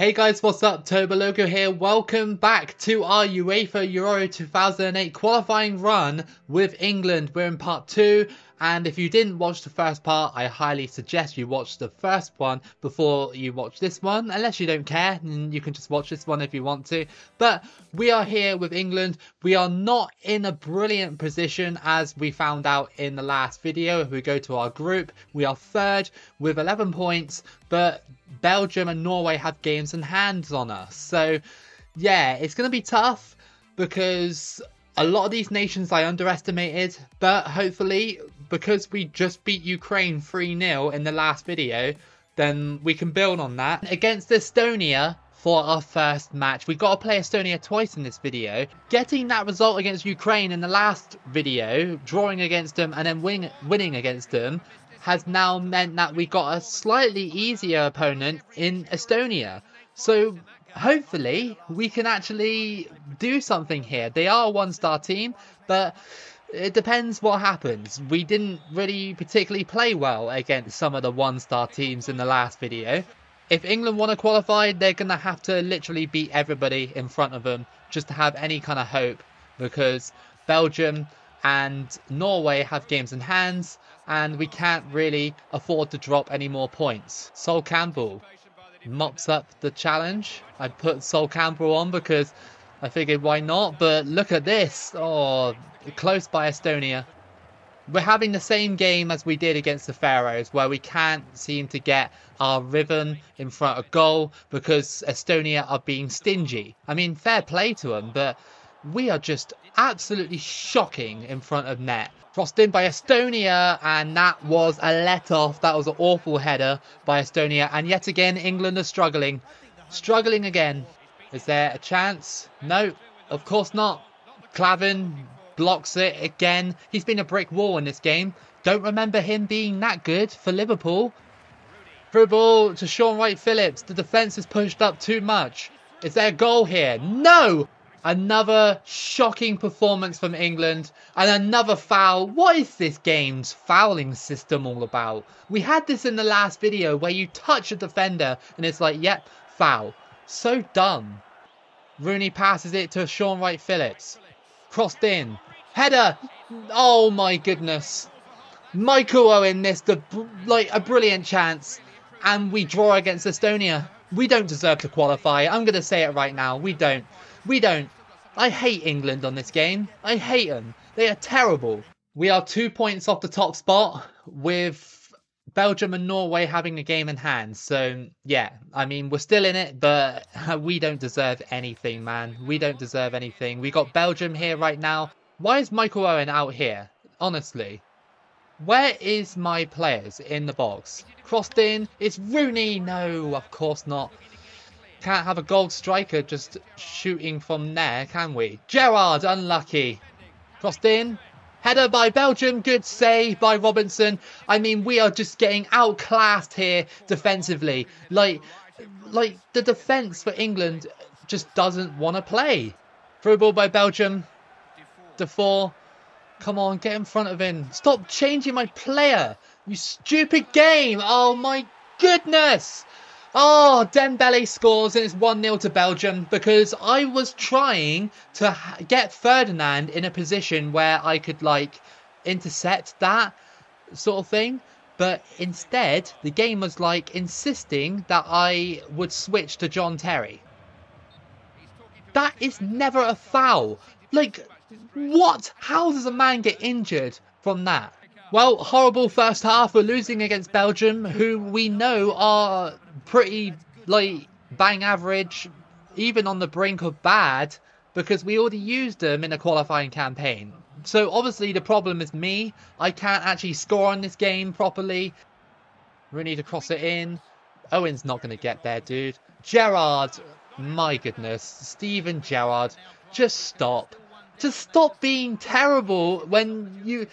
Hey guys, what's up? Turbo here. Welcome back to our UEFA Euro 2008 qualifying run with England. We're in part two, and if you didn't watch the first part, I highly suggest you watch the first one before you watch this one. Unless you don't care, then you can just watch this one if you want to. But we are here with England. We are not in a brilliant position as we found out in the last video. If we go to our group, we are third with 11 points, but Belgium and Norway have games in hands on us. So yeah, it's going to be tough because a lot of these nations I underestimated, but hopefully, because we just beat Ukraine 3 0 in the last video, then we can build on that. Against Estonia for our first match, We've got to play Estonia twice in this video. Getting that result against Ukraine in the last video, drawing against them and then win winning against them, has now meant that we got a slightly easier opponent in Estonia. So hopefully we can actually do something here. They are a one-star team, but it depends what happens. We didn't really particularly play well against some of the one-star teams in the last video. If England want to qualify, they're going to have to literally beat everybody in front of them just to have any kind of hope because Belgium and Norway have games in hands and we can't really afford to drop any more points. Sol Campbell mops up the challenge. I put Sol Campbell on because I figured why not, but look at this. Oh, close by Estonia. We're having the same game as we did against the Faroes, where we can't seem to get our rhythm in front of goal because Estonia are being stingy. I mean, fair play to them, but we are just absolutely shocking in front of net. Crossed in by Estonia, and that was a let off. That was an awful header by Estonia, and yet again, England are struggling. Struggling again. Is there a chance? No, of course not. Klavan blocks it again. He's been a brick wall in this game. Don't remember him being that good for Liverpool. Through ball to Shaun Wright-Phillips. The defence is pushed up too much. Is there a goal here? No! Another shocking performance from England and another foul. What is this game's fouling system all about? We had this in the last video where you touch a defender and it's like, yep, foul. So dumb. Rooney passes it to Shaun Wright-Phillips. Crossed in. Header. Oh my goodness. Michael Owen missed a, like a brilliant chance and we draw against Estonia. We don't deserve to qualify. I'm going to say it right now. We don't. We don't. I hate England on this game. I hate them. They are terrible. We are two points off the top spot with Belgium and Norway having a game in hand. So, yeah, I mean, we're still in it, but we don't deserve anything, man. We don't deserve anything. We got Belgium here right now. Why is Michael Owen out here? Honestly. Where is my players in the box? Crossed in. It's Rooney. No, of course not. Can't have a gold striker just shooting from there, can we? Gerrard, unlucky. Crossed in. Header by Belgium. Good save by Robinson. I mean, we are just getting outclassed here defensively. Like, like the defence for England just doesn't want to play. Through ball by Belgium. Defour. Come on, get in front of him. Stop changing my player. You stupid game. Oh, my goodness. Oh, Dembele scores and it's 1-0 to Belgium because I was trying to get Ferdinand in a position where I could like intercept that sort of thing. But instead, the game was like insisting that I would switch to John Terry. That is never a foul. Like, what? How does a man get injured from that? Well, horrible first half. We're losing against Belgium, who we know are pretty, like, bang average, even on the brink of bad, because we already used them in a qualifying campaign. So obviously the problem is me. I can't actually score on this game properly. We need to cross it in. Owen's not going to get there, dude. Gerrard, my goodness. Steven Gerrard, just stop. Just stop being terrible when you...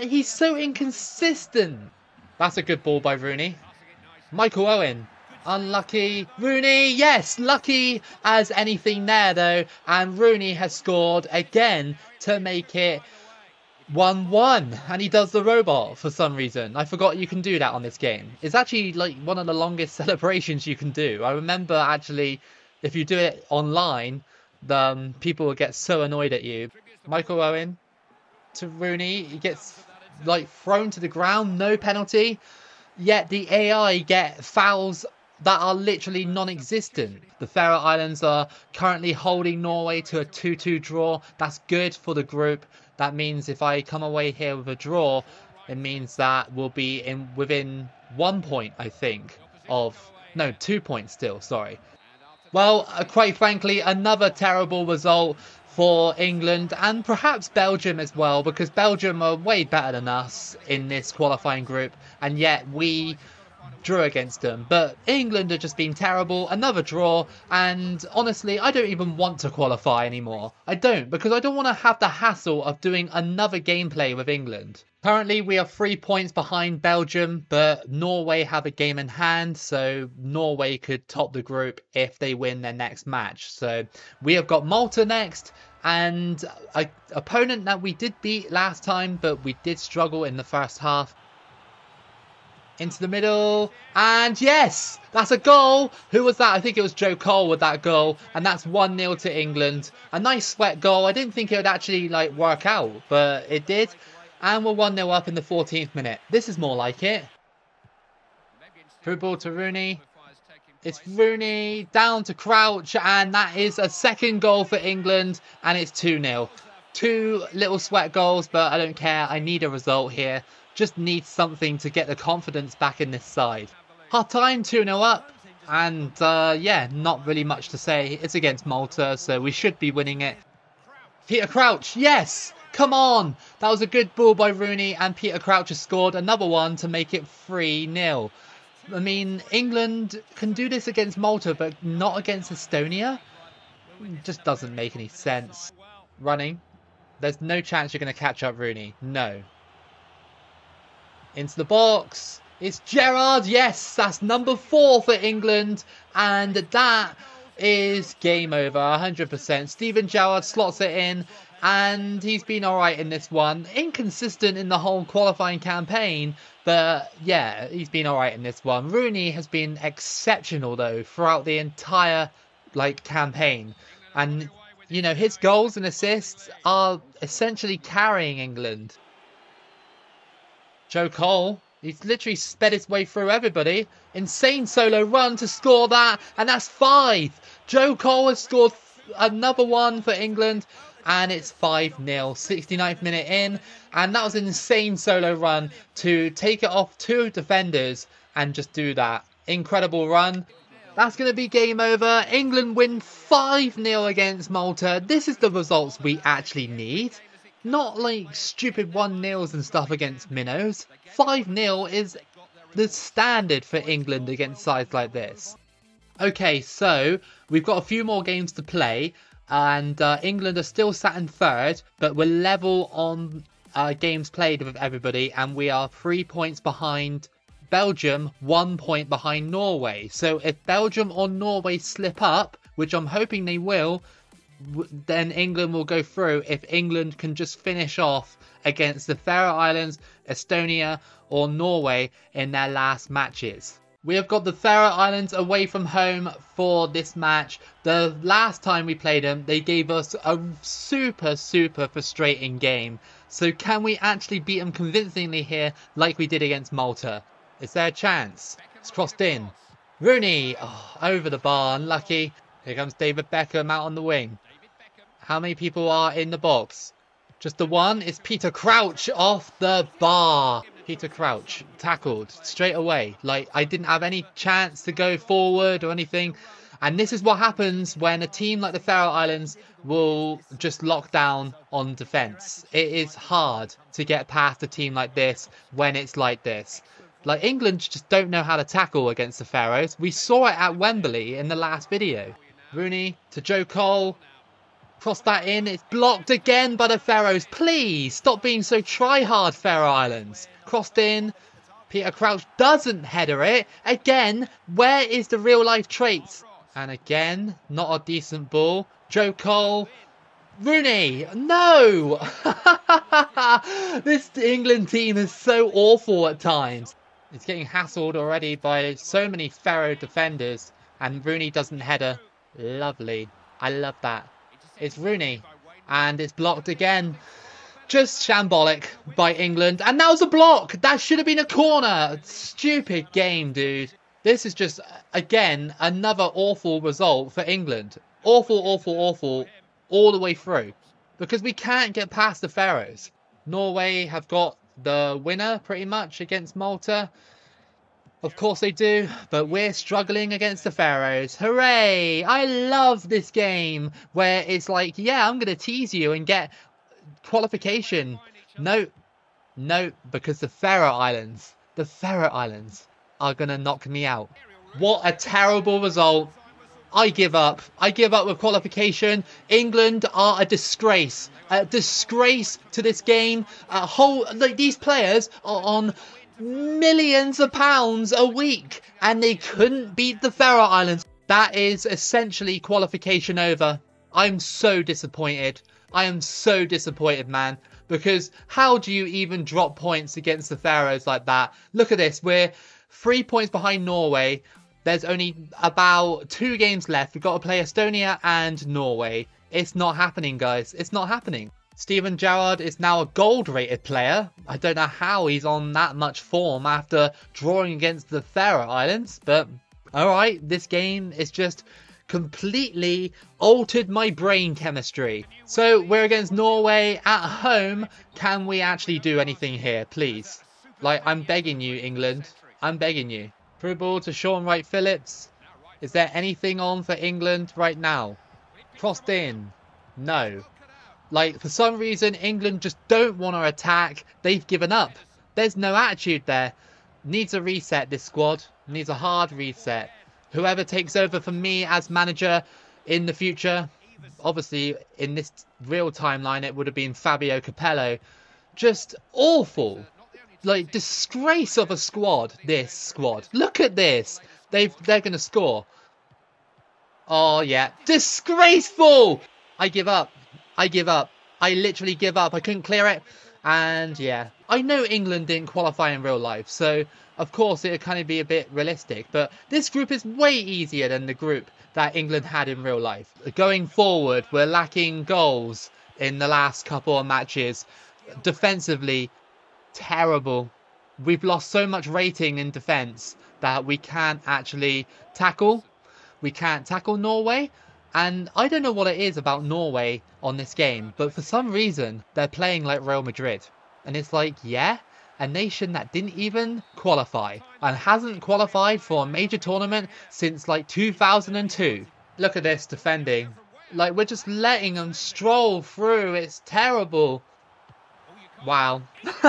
He's so inconsistent. That's a good ball by Rooney. Michael Owen. Unlucky. Rooney, yes, lucky as anything there though. And Rooney has scored again to make it 1-1 and he does the robot for some reason. I forgot you can do that on this game. It's actually like one of the longest celebrations you can do. I remember actually if you do it online, um, people will get so annoyed at you. Michael Owen to Rooney, he gets like thrown to the ground, no penalty. Yet the AI get fouls that are literally non-existent. The Faroe Islands are currently holding Norway to a 2-2 draw. That's good for the group. That means if I come away here with a draw, it means that we'll be in within one point, I think, of no two points still. Sorry. Well, uh, quite frankly, another terrible result for England and perhaps Belgium as well, because Belgium are way better than us in this qualifying group, and yet we drew against them. But England have just been terrible. Another draw. And honestly, I don't even want to qualify anymore. I don't because I don't want to have the hassle of doing another gameplay with England. Currently, we are three points behind Belgium, but Norway have a game in hand, so Norway could top the group if they win their next match. So we have got Malta next, and a opponent that we did beat last time, but we did struggle in the first half into the middle, and yes, that's a goal. Who was that? I think it was Joe Cole with that goal, and that's 1-0 to England. A nice sweat goal. I didn't think it would actually like work out, but it did. And we're 1-0 up in the 14th minute. This is more like it. Through ball to Rooney. It's Rooney down to Crouch, and that is a second goal for England, and it's 2-0. Two little sweat goals, but I don't care. I need a result here. Just needs something to get the confidence back in this side. Half time, 2 0 up. And uh, yeah, not really much to say. It's against Malta, so we should be winning it. Peter Crouch, yes! Come on! That was a good ball by Rooney, and Peter Crouch has scored another one to make it 3 0. I mean, England can do this against Malta, but not against Estonia? It just doesn't make any sense. Running. There's no chance you're going to catch up Rooney. No. Into the box. It's Gerrard. Yes, that's number four for England. And that is game over. 100%. Steven Gerrard slots it in. And he's been alright in this one. Inconsistent in the whole qualifying campaign. But yeah, he's been alright in this one. Rooney has been exceptional though throughout the entire like campaign. And you know, his goals and assists are essentially carrying England. Joe Cole, he's literally sped his way through everybody. Insane solo run to score that, and that's five. Joe Cole has scored another one for England, and it's 5 0. 69th minute in, and that was an insane solo run to take it off two defenders and just do that. Incredible run. That's going to be game over. England win 5 0 against Malta. This is the results we actually need. Not like stupid 1 nils and stuff against minnows. 5 0 is the standard for England against sides like this. Okay, so we've got a few more games to play, and uh, England are still sat in third, but we're level on uh, games played with everybody, and we are three points behind Belgium, one point behind Norway. So if Belgium or Norway slip up, which I'm hoping they will, then England will go through if England can just finish off against the Faroe Islands, Estonia, or Norway in their last matches. We have got the Faroe Islands away from home for this match. The last time we played them, they gave us a super, super frustrating game. So can we actually beat them convincingly here like we did against Malta? Is there a chance? It's crossed in. Rooney, oh, over the bar, unlucky. Here comes David Beckham out on the wing. How many people are in the box? Just the one? It's Peter Crouch off the bar. Peter Crouch tackled straight away. Like, I didn't have any chance to go forward or anything. And this is what happens when a team like the Faroe Islands will just lock down on defence. It is hard to get past a team like this when it's like this. Like, England just don't know how to tackle against the Faroes. We saw it at Wembley in the last video. Rooney to Joe Cole. Cross that in. It's blocked again by the Faroes. Please stop being so try-hard, Faroe Islands. Crossed in. Peter Crouch doesn't header it. Again, where is the real-life traits? And again, not a decent ball. Joe Cole. Rooney! No! this England team is so awful at times. It's getting hassled already by so many Faroe defenders. And Rooney doesn't header. Lovely. I love that. It's Rooney. And it's blocked again. Just shambolic by England. And that was a block. That should have been a corner. Stupid game, dude. This is just, again, another awful result for England. Awful, awful, awful all the way through. Because we can't get past the Faroes. Norway have got the winner pretty much against Malta. Of course they do, but we're struggling against the Faroes. Hooray! I love this game where it's like, yeah, I'm going to tease you and get qualification. No, no, because the Faroe Islands, the Faroe Islands are going to knock me out. What a terrible result. I give up. I give up with qualification. England are a disgrace. A disgrace to this game. A whole like these players are on millions of pounds a week and they couldn't beat the Faroe Islands. That is essentially qualification over. I'm so disappointed. I am so disappointed, man. Because how do you even drop points against the Faroes like that? Look at this. We're three points behind Norway. There's only about two games left. We've got to play Estonia and Norway. It's not happening, guys. It's not happening. Steven Gerrard is now a gold rated player. I don't know how he's on that much form after drawing against the Faroe Islands, but alright, this game is just completely altered my brain chemistry. So we're against Norway at home. Can we actually do anything here, please? Like, I'm begging you, England. I'm begging you. Through ball to Shaun Wright-Phillips. Is there anything on for England right now? Crossed in. No. Like, for some reason, England just don't want to attack. They've given up. There's no attitude there. Needs a reset, this squad. Needs a hard reset whoever takes over for me as manager in the future, obviously in this real timeline it would have been Fabio Capello. Just awful. Like disgrace of a squad, this squad. Look at this. They've they're gonna score. Oh yeah. Disgraceful! I give up. I give up. I literally give up. I couldn't clear it. And yeah, I know England didn't qualify in real life, so of course it would kind of be a bit realistic. But this group is way easier than the group that England had in real life. Going forward, we're lacking goals in the last couple of matches. Defensively, terrible. We've lost so much rating in defence that we can't actually tackle. We can't tackle Norway. And I don't know what it is about Norway on this game, but for some reason, they're playing like Real Madrid. And it's like, yeah, a nation that didn't even qualify and hasn't qualified for a major tournament since like 2002. Look at this defending. Like, we're just letting them stroll through. It's terrible. Wow.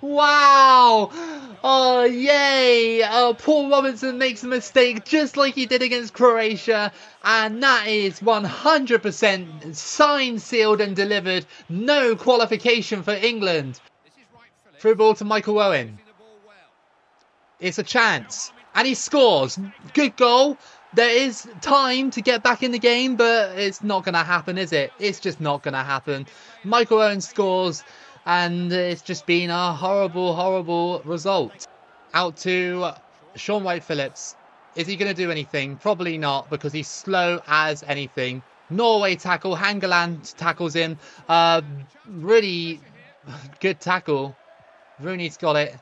wow! Oh, yay! Uh, Paul Robinson makes a mistake just like he did against Croatia. And that is 100% signed, sealed and delivered. No qualification for England. Through ball to Michael Owen. It's a chance. And he scores. Good goal there is time to get back in the game, but it's not going to happen, is it? It's just not going to happen. Michael Owen scores, and it's just been a horrible, horrible result. Out to Shaun Wright-Phillips. Is he going to do anything? Probably not, because he's slow as anything. Norway tackle. Hangeland tackles him. Uh, really good tackle. Rooney's got it.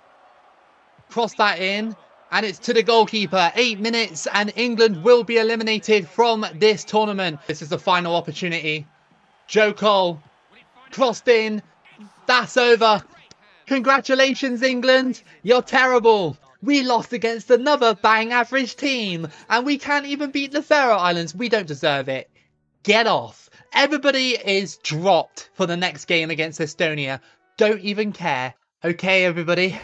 Cross that in. And it's to the goalkeeper. Eight minutes and England will be eliminated from this tournament. This is the final opportunity. Joe Cole crossed in. That's over. Congratulations, England. You're terrible. We lost against another bang average team. And we can't even beat the Faroe Islands. We don't deserve it. Get off. Everybody is dropped for the next game against Estonia. Don't even care. Okay, everybody.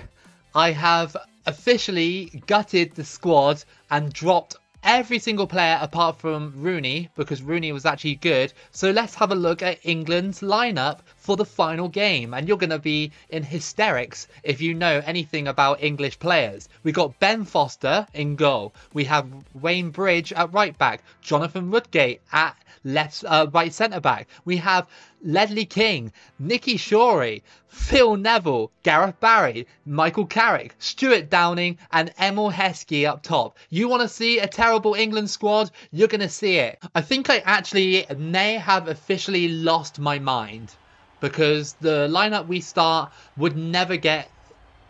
I have officially gutted the squad and dropped every single player apart from Rooney because Rooney was actually good. So let's have a look at England's lineup for the final game. And you're going to be in hysterics if you know anything about English players. We got Ben Foster in goal. We have Wayne Bridge at right back. Jonathan Woodgate at left uh, right centre back. We have Ledley King, Nicky Shorey, Phil Neville, Gareth Barry, Michael Carrick, Stewart Downing, and Emile Heskey up top. You want to see a terrible England squad? You're going to see it. I think I actually may have officially lost my mind because the lineup we start would never get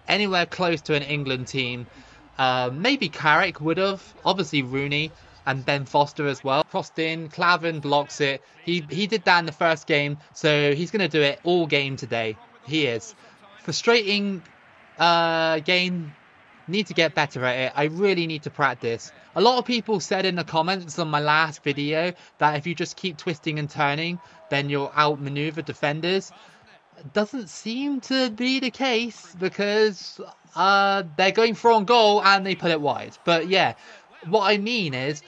anywhere close to an England team. Uh, maybe Carrick would have, obviously Rooney, and Ben Foster as well. Crossed in, Klavan blocks it. He he did that in the first game, so he's going to do it all game today. He is. Frustrating uh, game. Need to get better at it. I really need to practice. A lot of people said in the comments on my last video that if you just keep twisting and turning, then you'll outmaneuver defenders. Doesn't seem to be the case because uh, they're going for on goal and they put it wide. But yeah, what I mean is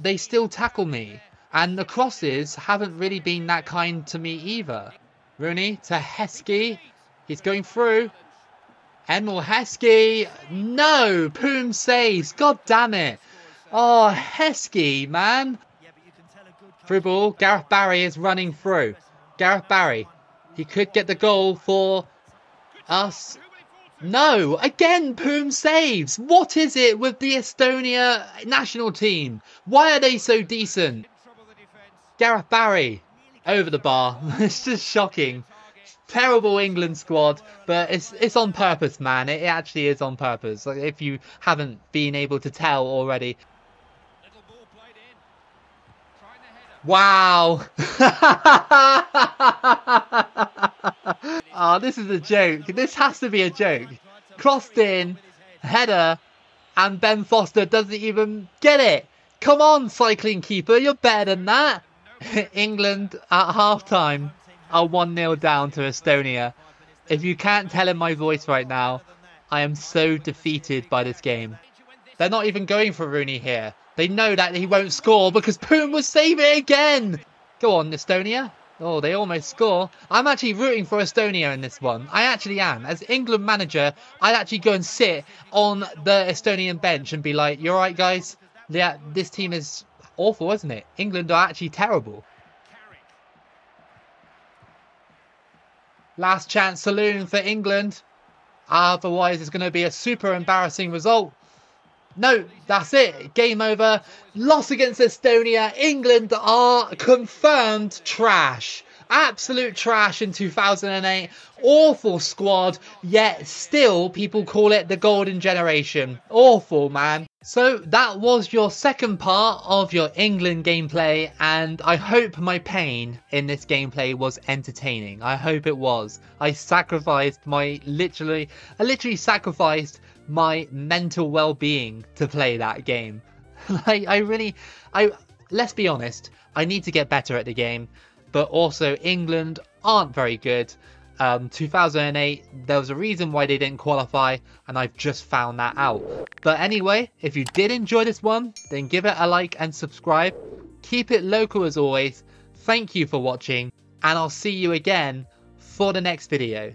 they still tackle me. And the crosses haven't really been that kind to me either. Rooney to Heskey. He's going through. Emile Heskey. No! Poom saves. God damn it. Oh, Heskey, man. Through ball. Gareth Barry is running through. Gareth Barry. He could get the goal for us. No, again Poom saves. What is it with the Estonia national team? Why are they so decent? Gareth Barry over the bar. it's just shocking. Terrible England squad, but it's it's on purpose, man. It, actually is on purpose. Like if you haven't been able to tell already. Wow. oh, this is a joke. This has to be a joke. Crossed in, header, and Ben Foster doesn't even get it. Come on, cycling keeper, you're better than that. England at half time are 1 0 down to Estonia. If you can't tell in my voice right now, I am so defeated by this game. They're not even going for Rooney here. They know that he won't score because Poom will save it again. Go on, Estonia. Oh, they almost score. I'm actually rooting for Estonia in this one. I actually am. As England manager, I'd actually go and sit on the Estonian bench and be like, you're right, guys. Yeah, this team is awful, isn't it? England are actually terrible. Last chance saloon for England. Otherwise, it's going to be a super embarrassing result. No, that's it. Game over. Loss against Estonia. England are confirmed trash. Absolute trash in 2008. Awful squad, yet still people call it the golden generation. Awful, man. So that was your second part of your England gameplay and I hope my pain in this gameplay was entertaining. I hope it was. I sacrificed my literally, I literally sacrificed my mental well-being to play that game. like I really, I let's be honest, I need to get better at the game, but also England aren't very good. Um, 2008, there was a reason why they didn't qualify, and I've just found that out. But anyway, if you did enjoy this one, then give it a like and subscribe. Keep it Loco as always. Thank you for watching, and I'll see you again for the next video.